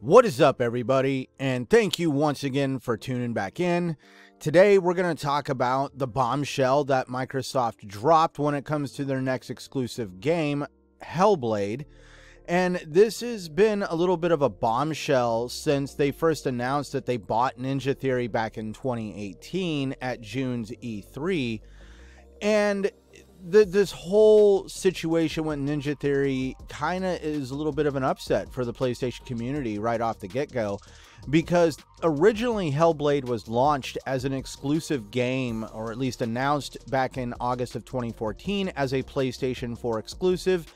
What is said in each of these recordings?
What is up, everybody? And thank you once again for tuning back in. Today, we're going to talk about the bombshell that Microsoft dropped when it comes to their next exclusive game, Hellblade. And this has been a little bit of a bombshell since they first announced that they bought Ninja Theory back in 2018 at June's E3. And the, this whole situation with Ninja Theory kind of is a little bit of an upset for the PlayStation community right off the get go because originally Hellblade was launched as an exclusive game, or at least announced back in August of 2014 as a PlayStation 4 exclusive.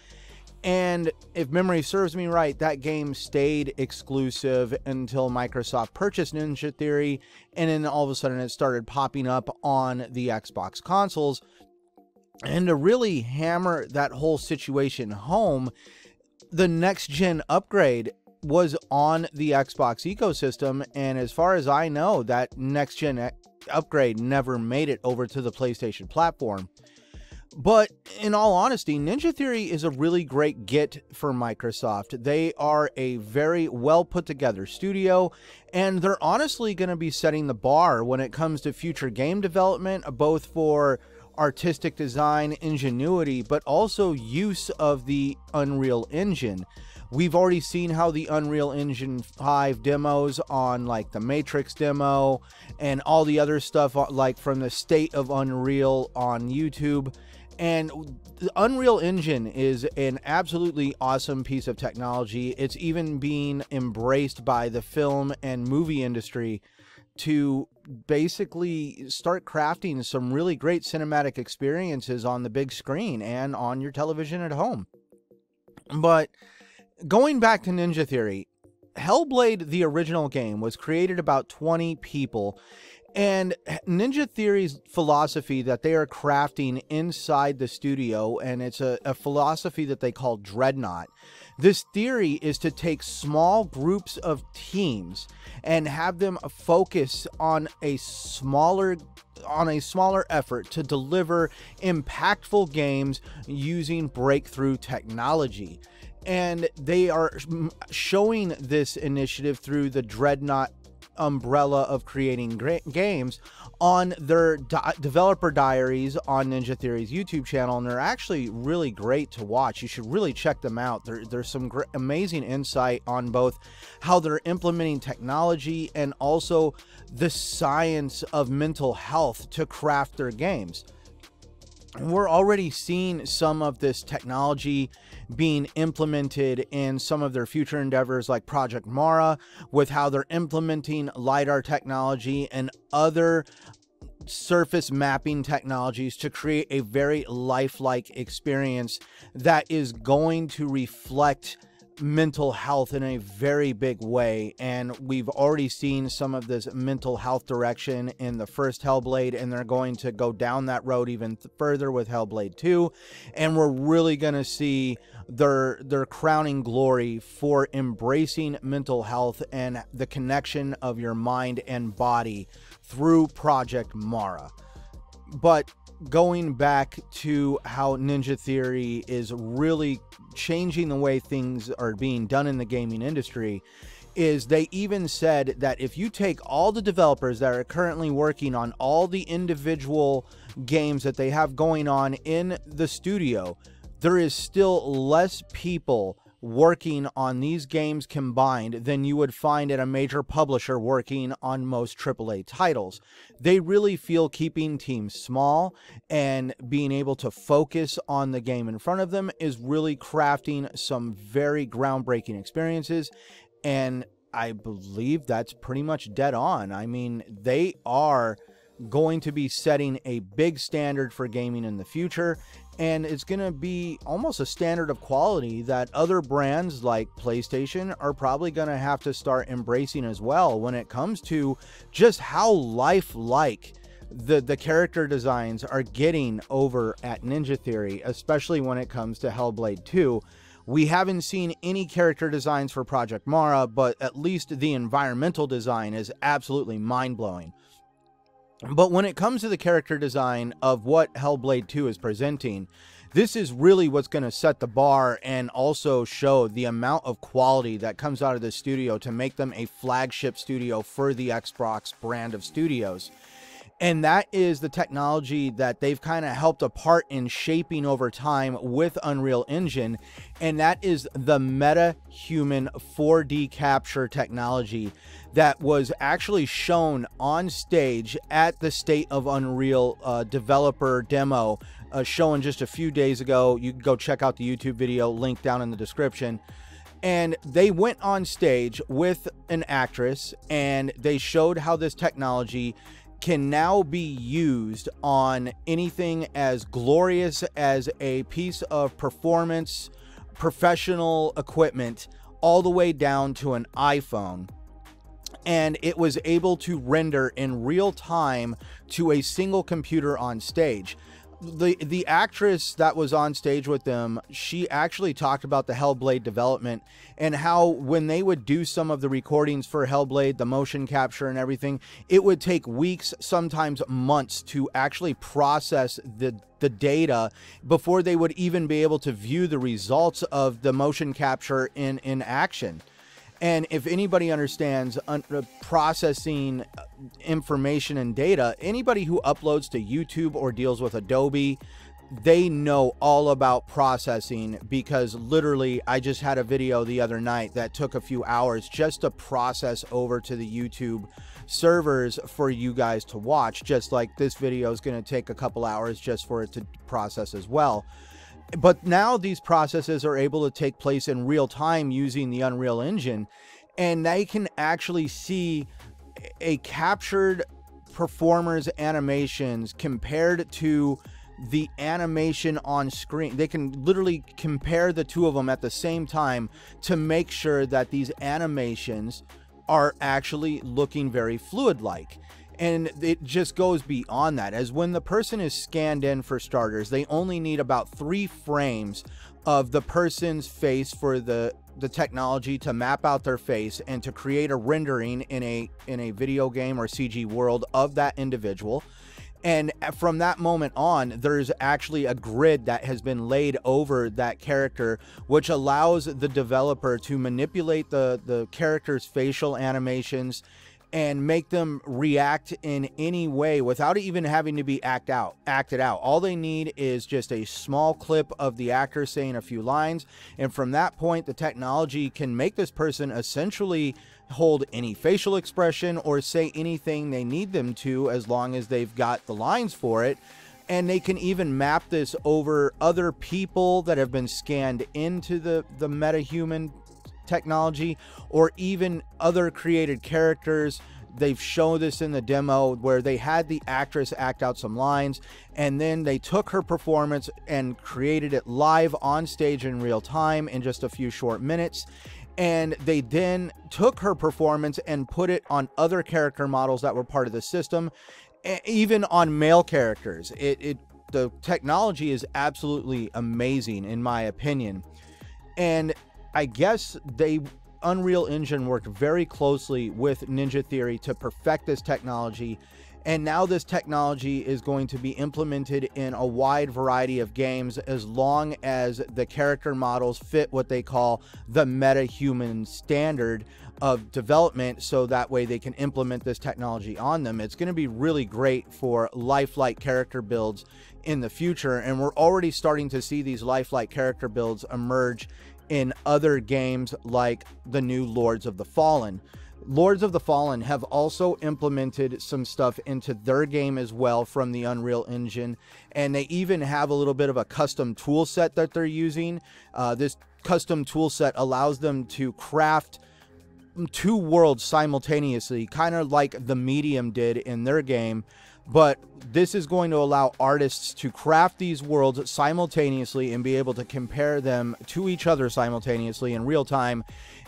And if memory serves me right, that game stayed exclusive until Microsoft purchased Ninja Theory, and then all of a sudden it started popping up on the Xbox consoles and to really hammer that whole situation home, the next gen upgrade was on the Xbox ecosystem. And as far as I know, that next gen upgrade never made it over to the PlayStation platform. But in all honesty, Ninja Theory is a really great get for Microsoft. They are a very well put together studio, and they're honestly going to be setting the bar when it comes to future game development, both for artistic design, ingenuity, but also use of the Unreal Engine. We've already seen how the Unreal Engine 5 demos on like the Matrix demo and all the other stuff uh, like from the State of Unreal on YouTube. And the Unreal Engine is an absolutely awesome piece of technology. It's even being embraced by the film and movie industry to basically start crafting some really great cinematic experiences on the big screen and on your television at home. But going back to Ninja Theory, Hellblade, the original game, was created about 20 people. And Ninja Theory's philosophy that they are crafting inside the studio, and it's a, a philosophy that they call Dreadnought. This theory is to take small groups of teams and have them focus on a smaller on a smaller effort to deliver impactful games using breakthrough technology. And they are showing this initiative through the Dreadnought umbrella of creating great games on their di- developer diaries on Ninja Theory's YouTube channel, and they're actually really great to watch. You should really check them out. There, there's some gr- amazing insight on both how they're implementing technology and also the science of mental health to craft their games we're already seeing some of this technology being implemented in some of their future endeavors like Project Mara with how they're implementing LiDAR technology and other surface mapping technologies to create a very lifelike experience that is going to reflect mental health in a very big way. And we've already seen some of this mental health direction in the first Hellblade, and they're going to go down that road even further with Hellblade 2. And we're really going to see their their crowning glory for embracing mental health and the connection of your mind and body through Project Mara. But going back to how Ninja Theory is really changing the way things are being done in the gaming industry is they even said that if you take all the developers that are currently working on all the individual games that they have going on in the studio, there is still less people working on these games combined than you would find at a major publisher working on most AAA titles. They really feel keeping teams small and being able to focus on the game in front of them is really crafting some very groundbreaking experiences. And I believe that's pretty much dead on. I mean, they are going to be setting a big standard for gaming in the future and it's going to be almost a standard of quality that other brands like PlayStation are probably going to have to start embracing as well when it comes to just how lifelike the the character designs are getting over at Ninja Theory, especially when it comes to Hellblade 2. We haven't seen any character designs for Project Mara, but at least the environmental design is absolutely mind blowing. But when it comes to the character design of what Hellblade 2 is presenting, this is really what's going to set the bar and also show the amount of quality that comes out of this studio to make them a flagship studio for the Xbox brand of studios. And that is the technology that they've kind of helped apart in shaping over time with Unreal Engine. And that is the MetaHuman 4D capture technology that was actually shown on stage at the State of Unreal uh, developer demo, uh, shown just a few days ago. You can go check out the YouTube video, link down in the description and they went on stage with an actress and they showed how this technology can now be used on anything as glorious as a piece of performance professional equipment all the way down to an iPhone. And it was able to render in real time to a single computer on stage the the actress that was on stage with them, she actually talked about the Hellblade development and how when they would do some of the recordings for Hellblade, the motion capture and everything, it would take weeks, sometimes months to actually process the the data before they would even be able to view the results of the motion capture in in action. And if anybody understands un- uh, processing uh, information and data, anybody who uploads to YouTube or deals with Adobe, they know all about processing because literally I just had a video the other night that took a few hours just to process over to the YouTube servers for you guys to watch just like this video is going to take a couple hours just for it to process as well but now these processes are able to take place in real time using the Unreal Engine, and they can actually see a captured performer's animations compared to the animation on screen. They can literally compare the two of them at the same time to make sure that these animations are actually looking very fluid like and it just goes beyond that. As when the person is scanned in for starters they only need about three frames of the person's face for the the technology to map out their face and to create a rendering in a in a video game or cg world of that individual. And from that moment on there's actually a grid that has been laid over that character which allows the developer to manipulate the the character's facial animations and make them react in any way without even having to be act out acted out. All they need is just a small clip of the actor saying a few lines. And from that point the technology can make this person essentially hold any facial expression or say anything they need them to as long as they've got the lines for it. And they can even map this over other people that have been scanned into the the metahuman technology or even other created characters. They've shown this in the demo where they had the actress act out some lines and then they took her performance and created it live on stage in real time in just a few short minutes. And they then took her performance and put it on other character models that were part of the system even on male characters. It, it the technology is absolutely amazing in my opinion. And I guess they Unreal Engine worked very closely with Ninja Theory to perfect this technology. And now this technology is going to be implemented in a wide variety of games as long as the character models fit what they call the meta human standard of development so that way they can implement this technology on them. It's going to be really great for lifelike character builds in the future. And we're already starting to see these lifelike character builds emerge in other games like the new Lords of the Fallen. Lords of the Fallen have also implemented some stuff into their game as well from the Unreal Engine, and they even have a little bit of a custom tool set that they're using. Uh, this custom tool set allows them to craft two worlds simultaneously, kind of like the Medium did in their game but this is going to allow artists to craft these worlds simultaneously and be able to compare them to each other simultaneously in real time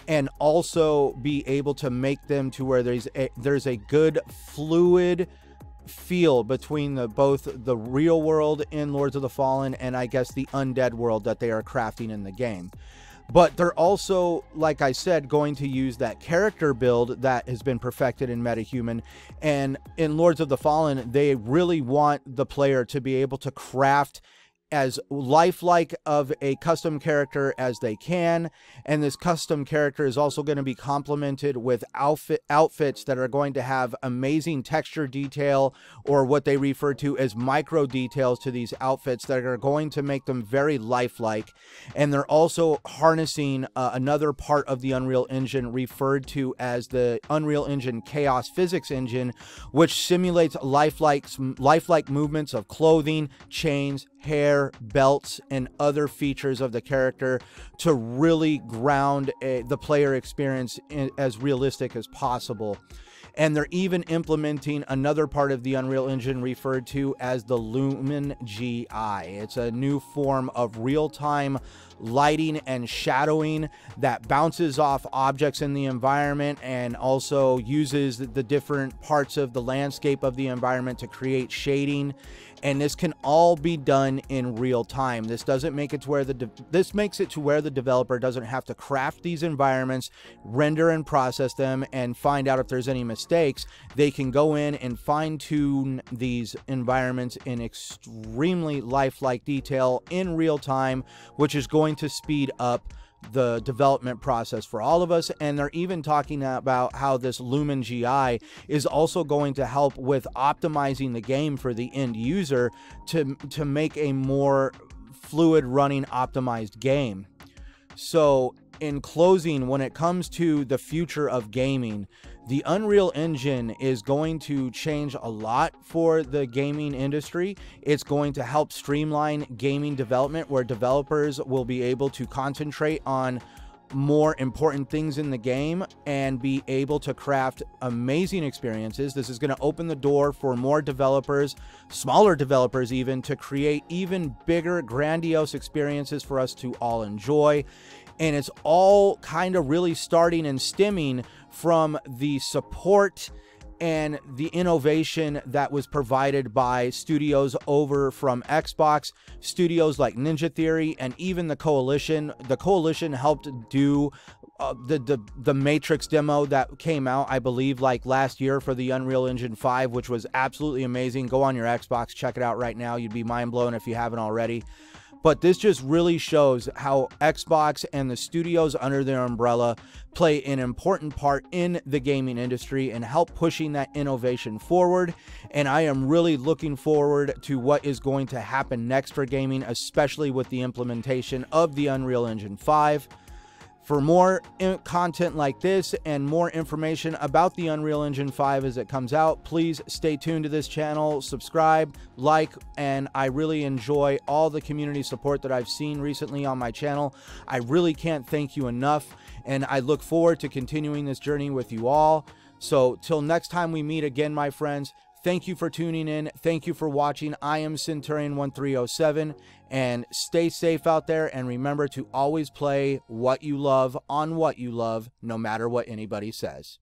and also be able to make them to where there's a, there's a good fluid feel between the both the real world in Lords of the Fallen and I guess the undead world that they are crafting in the game. But they're also, like I said, going to use that character build that has been perfected in MetaHuman. And in Lords of the Fallen, they really want the player to be able to craft as lifelike of a custom character as they can. And this custom character is also going to be complemented with outfit outfits that are going to have amazing texture detail or what they refer to as micro details to these outfits that are going to make them very lifelike. And they're also harnessing uh, another part of the Unreal Engine referred to as the Unreal Engine Chaos Physics Engine, which simulates lifelike lifelike movements of clothing, chains, hair, belts, and other features of the character to really ground a, the player experience in, as realistic as possible. And they're even implementing another part of the Unreal Engine referred to as the Lumen GI. It's a new form of real time lighting and shadowing that bounces off objects in the environment and also uses the different parts of the landscape of the environment to create shading and this can all be done in real time. This doesn't make it to where the this makes it to where the developer doesn't have to craft these environments, render and process them and find out if there's any mistakes. They can go in and fine tune these environments in extremely lifelike detail in real time, which is going to speed up the development process for all of us. And they're even talking about how this Lumen GI is also going to help with optimizing the game for the end user to, to make a more fluid running optimized game. So in closing, when it comes to the future of gaming, the Unreal Engine is going to change a lot for the gaming industry. It's going to help streamline gaming development where developers will be able to concentrate on more important things in the game and be able to craft amazing experiences. This is going to open the door for more developers, smaller developers even, to create even bigger, grandiose experiences for us to all enjoy. And it's all kind of really starting and stemming from the support and the innovation that was provided by studios over from Xbox, studios like Ninja Theory, and even the Coalition. The Coalition helped do uh, the, the the Matrix demo that came out, I believe, like last year for the Unreal Engine 5, which was absolutely amazing. Go on your Xbox, check it out right now. You'd be mind blown if you haven't already. But this just really shows how Xbox and the studios under their umbrella play an important part in the gaming industry and help pushing that innovation forward. And I am really looking forward to what is going to happen next for gaming, especially with the implementation of the Unreal Engine 5. For more content like this and more information about the Unreal Engine 5 as it comes out, please stay tuned to this channel, subscribe, like, and I really enjoy all the community support that I've seen recently on my channel. I really can't thank you enough, and I look forward to continuing this journey with you all. So, till next time we meet again, my friends, Thank you for tuning in. Thank you for watching. I am Centurion1307 and stay safe out there and remember to always play what you love on what you love no matter what anybody says.